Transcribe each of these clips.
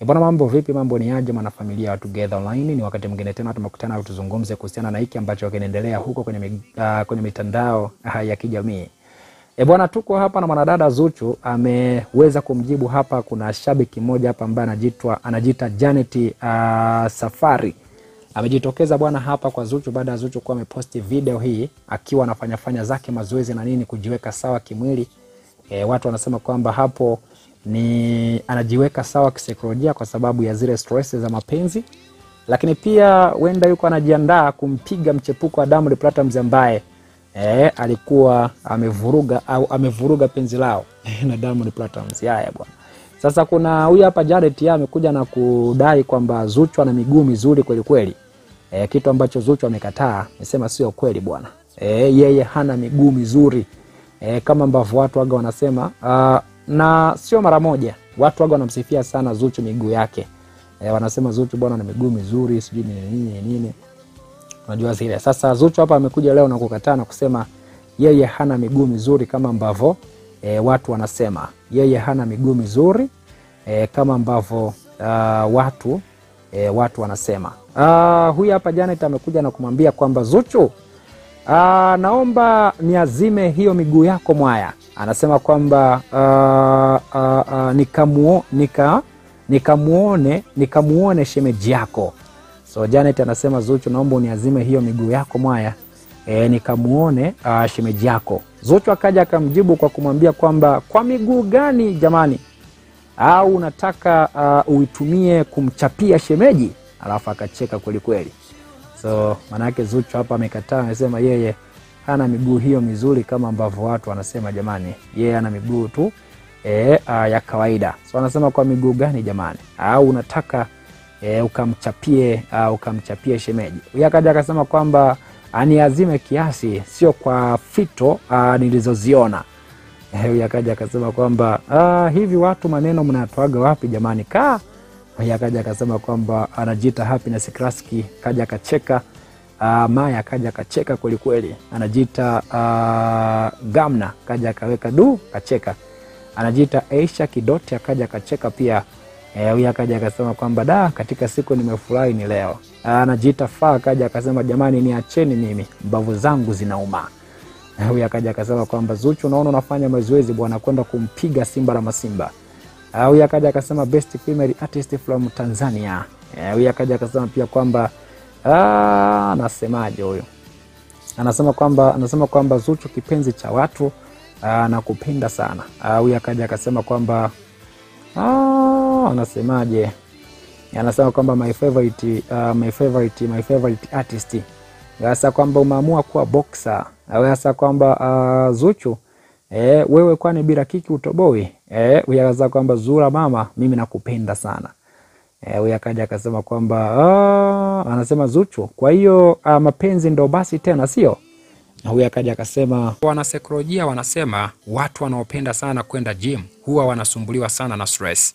E bwana, mambo vipi? Mambo ni aje, mwanafamilia wa Together Online? Ni wakati mwingine tena tumekutana tuzungumze kuhusiana na hiki ambacho kinaendelea huko kwenye, ah, kwenye mitandao uh, ya kijamii. E bwana, tuko hapa na mwanadada Zuchu ameweza kumjibu hapa. Kuna shabiki mmoja hapa ambaye anajitwa anajiita Janet uh, Safari amejitokeza bwana hapa kwa Zuchu baada ya Zuchu kuwa ameposti video hii akiwa anafanya fanya zake mazoezi na nini kujiweka sawa kimwili. E, watu wanasema kwamba hapo ni anajiweka sawa kisaikolojia kwa sababu ya zile stress za mapenzi, lakini pia huenda yuko anajiandaa kumpiga mchepuko wa Diamond Platnumz ambaye e, alikuwa amevuruga au amevuruga penzi lao na Diamond Platnumz. Haya bwana. Sasa kuna huyu hapa Jared yeye amekuja na kudai kwamba Zuchu ana miguu mizuri kweli kweli. E, kitu ambacho Zuchu amekataa, amesema sio kweli bwana. E, yeye hana miguu mizuri e, kama ambavyo watu waga wanasema uh, na sio mara moja watu waga wanamsifia sana Zuchu miguu yake e, wanasema Zuchu bwana na miguu mizuri sijui nini nini nini unajua zile. Sasa Zuchu hapa amekuja leo na kukataa na kusema yeye hana miguu mizuri kama ambavyo e, watu wanasema yeye hana miguu mizuri e, kama ambavyo uh, watu e, watu wanasema. Uh, huyu hapa Janet amekuja na kumwambia kwamba Zuchu Ah, naomba niazime hiyo miguu yako mwaya. Anasema kwamba nikamuone nika, ah, nika, nikamuone nikamuone shemeji yako. So Janet anasema Zuchu, naomba uniazime hiyo miguu yako mwaya e, nikamuone ah, shemeji yako. Zuchu akaja akamjibu kwa kumwambia kwamba kwa miguu gani jamani, au unataka uh, uitumie kumchapia shemeji? Alafu akacheka kwelikweli. So manake Zuchu hapa amekataa, amesema yeye hana miguu hiyo mizuri kama ambavyo watu wanasema. Jamani, yeye ana miguu tu e, a, ya kawaida. So anasema kwa miguu gani jamani, au unataka e, ukamchapie a, ukamchapie shemeji? Huyu akaja akasema kwamba aniazime kiasi, sio kwa fito nilizoziona. Huyu akaja akasema kwamba "Ah, hivi watu maneno mnatoaga wapi jamani? Kaa Huyu akaja akasema kwamba anajiita Happiness Kraski, kaja akacheka. Uh, Maya akaja akacheka kwelikweli, anajiita uh, Gamna kaja akaweka du kacheka, anajiita Aisha Kidoti akaja akacheka pia. Eh, uh, akaja akasema kwamba da, katika siku nimefurahi ni leo. Uh, anajiita Faa akaja akasema jamani, niacheni mimi mbavu zangu zinauma. Huyu akaja akasema kwamba Zuchu, unaona unafanya mazoezi bwana, kwenda kumpiga Simba la Masimba. Huyu akaja akasema best female artist from Tanzania. Eh, Huyu akaja akasema pia kwamba ah, anasemaje huyu? Anasema kwamba anasema kwamba Zuchu kipenzi cha watu ah, nakupenda sana. Huyu akaja akasema kwamba ah, anasemaje? Anasema kwamba my favorite, uh, my favorite, my favorite artist. Sasa kwamba umeamua kuwa boxer. Au sasa kwamba uh, Zuchu E, wewe kwani bila kiki utoboi? E, huyu kwamba Zura mama, mimi nakupenda sana. E, huyu akaja akasema kwamba "Ah," anasema Zuchu, kwa hiyo ah, mapenzi ndo basi tena sio? Na Huyu akaja akasema Wanasaikolojia wanasema watu wanaopenda sana kwenda gym huwa wanasumbuliwa sana na stress.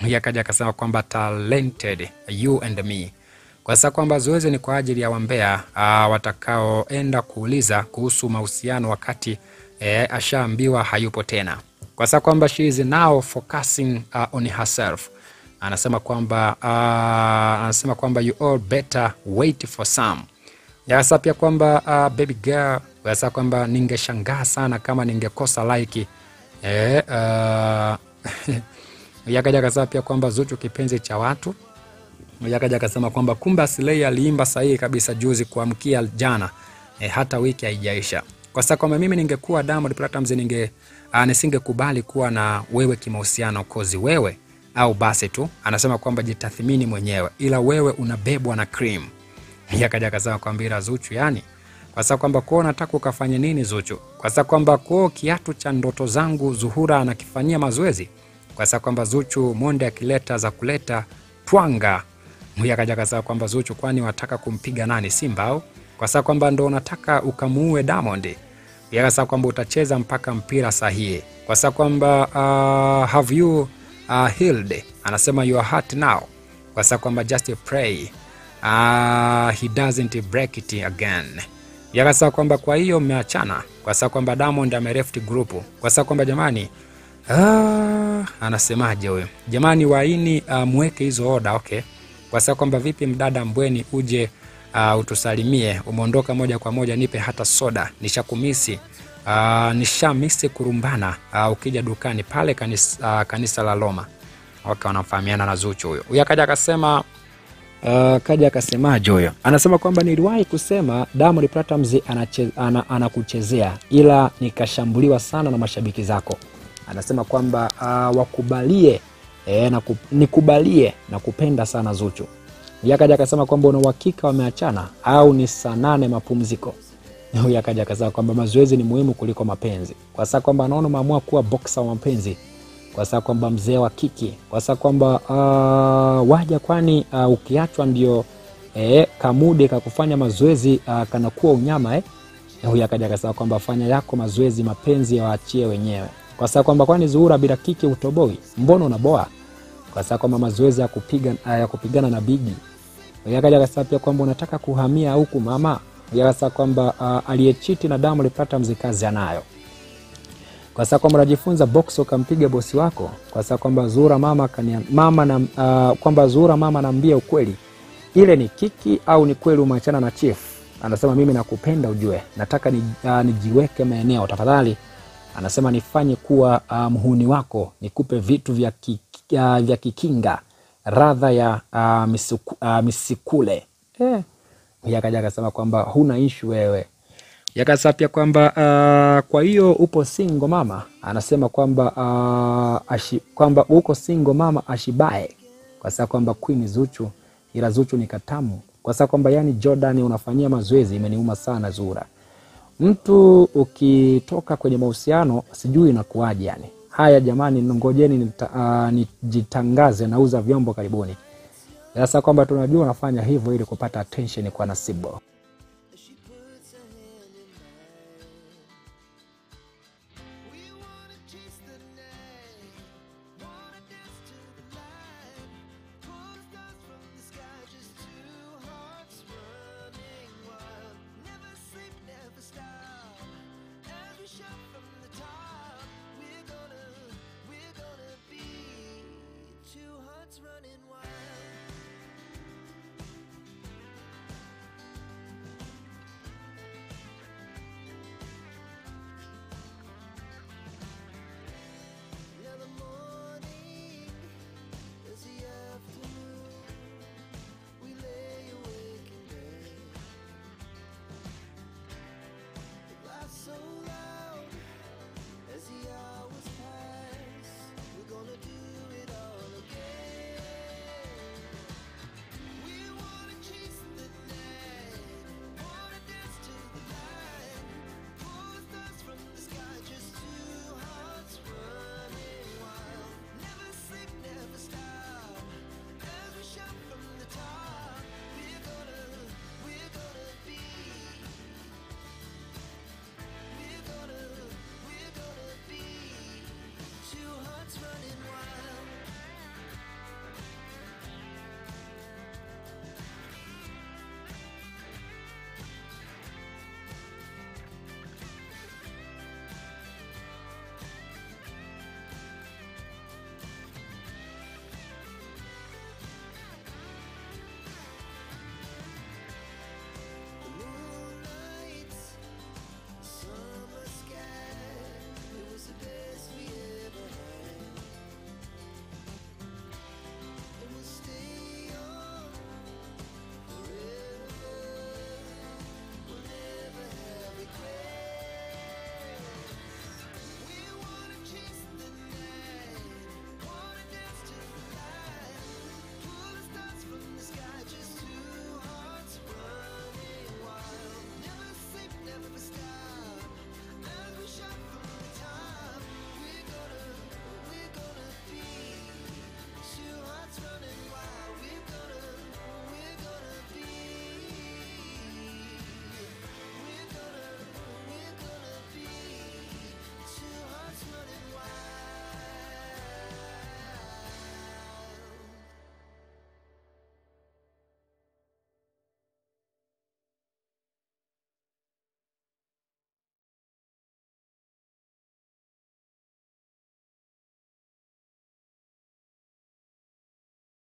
Huyu akaja akasema kwamba talented you and me, kwa sasa kwamba zoezi ni kwa ajili ya wambea uh, watakaoenda kuuliza kuhusu mahusiano wakati eh, ashaambiwa hayupo tena, kwa sasa kwamba she is now focusing uh, on herself. Anasema kwamba uh, anasema kwamba you all better wait for some yasa pia kwamba uh, baby girl yasa kwamba ningeshangaa sana kama ningekosa like eh, uh, yakaja akasema pia kwamba Zuchu kipenzi cha watu yakaja akasema kwamba kumbe Asilei aliimba sahihi kabisa juzi kuamkia jana eh, hata wiki haijaisha. Kwa sababu kwamba mimi ningekuwa Diamond Platnumz ninge uh, nisingekubali kuwa na wewe kimahusiano kozi wewe au basi tu. Anasema kwamba jitathmini mwenyewe, ila wewe unabebwa na cream. akaja akasema kwamba ila Zuchu yani kwa sababu kwamba kwa nataka ukafanye nini Zuchu? Kwa sababu kwamba kwa kiatu cha ndoto zangu Zuhura anakifanyia mazoezi. Kwa sababu kwamba Zuchu monde akileta za kuleta twanga. Huyu akaja akasema kwamba Zuchu, kwani wataka kumpiga nani Simba au? Kwa sababu kwamba ndo unataka ukamuue Diamond. Akasema kwamba utacheza mpaka mpira sahihi. Kwa sa kwamba uh, have you uh, healed? Anasema your heart now. Kwa sa kwamba just pray uh, he doesn't break it again yakasema kwamba kwa hiyo mmeachana kwa sa kwamba Diamond amereft group kwa sa kwamba jamani Ah, anasemaje huyo jamani, waini uh, mweke hizo oda okay, kwa sababu kwamba vipi mdada Mbweni uje uh, utusalimie, umeondoka moja kwa moja, nipe hata soda, nishakumisi uh, nishamisi kurumbana uh, ukija dukani pale kanisa, uh, kanisa la Roma Okay, wanafahamiana na Zuchu huyo. Huyo akaja akasema Uh, kaja akasemaje huyo? Anasema kwamba niliwahi kusema Diamond Platnumz anakuchezea ana, ana ila nikashambuliwa sana na mashabiki zako. Anasema kwamba uh, wakubalie e, na ku, nikubalie na kupenda sana Zuchu. Huyo akaja akasema kwamba una uhakika wameachana au ni saa nane mapumziko. Huyu akaja akasema kwamba mazoezi ni muhimu kuliko mapenzi, kwa sababu kwamba anaona umeamua kuwa boksa wa mapenzi kwa sababu kwamba mzee wa kiki, kwa sababu kwamba uh, waja kwani uh, ukiachwa ndio eh, kamude kakufanya mazoezi uh, kanakuwa unyama eh? Huyu akaja akasema kwamba fanya yako mazoezi, mapenzi yawaachie wenyewe, kwa sababu kwamba kwani Zuhura bila kiki utoboi, mbona unaboa? Kwa sababu kwamba mazoezi ya kupiga ya kupigana na bigi. Akaja akasema pia kwamba unataka kuhamia huku mama. Akasema kwamba uh, aliyechiti na damu alipata mzikazi anayo kwa sababu kwamba unajifunza box ukampiga bosi wako, kwa sababu kwamba Zuhura mama kania, mama na uh, kwamba Zuhura mama anambia ukweli, ile ni kiki au ni kweli umeachana na chief? Anasema mimi nakupenda, ujue nataka ni, uh, nijiweke maeneo tafadhali. Anasema nifanye kuwa uh, mhuni wako, nikupe vitu vya, ki, uh, vya kikinga radha ya uh, misuku, uh, misikule eh. Yakaja akasema kwamba huna ishu wewe Yakasapia kwamba uh, kwa hiyo upo singo mama, anasema kwamba uh, ashi, kwamba uko singo mama ashibae, kwa sababu kwamba Queen Zuchu, ila Zuchu ni katamu, kwa sababu kwamba yani Jordan unafanyia mazoezi, imeniuma sana Zura. Mtu ukitoka kwenye mahusiano sijui inakuaje yani. Haya jamani, ngojeni uh, nijitangaze, nauza vyombo karibuni. Sasa kwamba tunajua unafanya hivyo ili kupata attention kwa Nasibo.